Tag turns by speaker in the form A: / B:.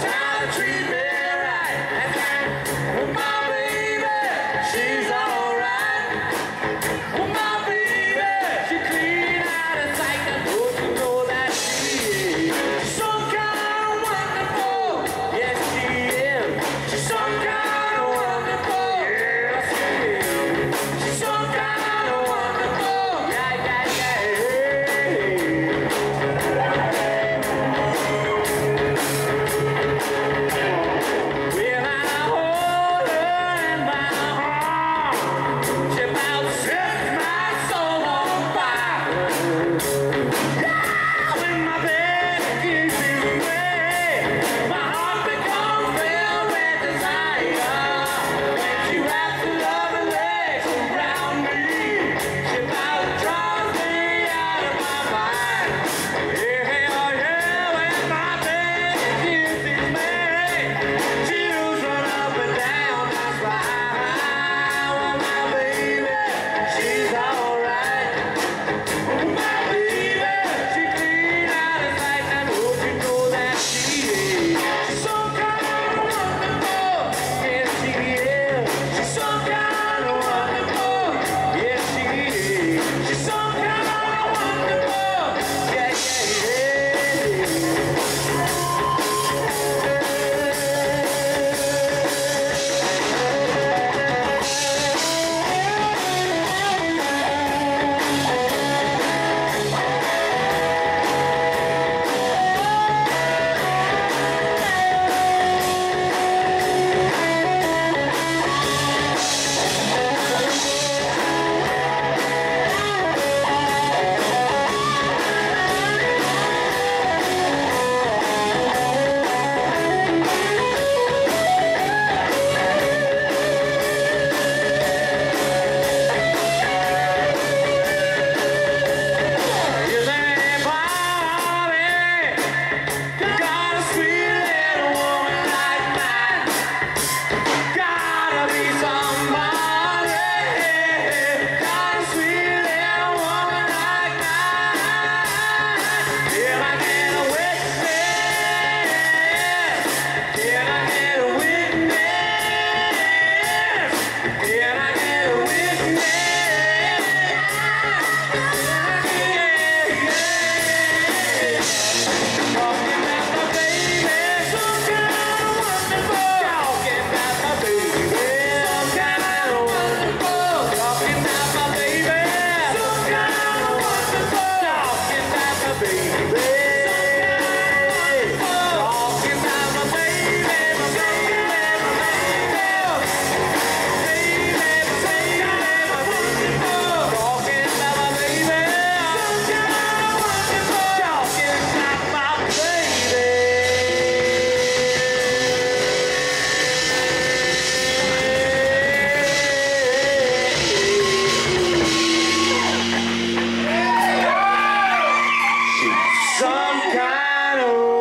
A: how to treat me. some kind of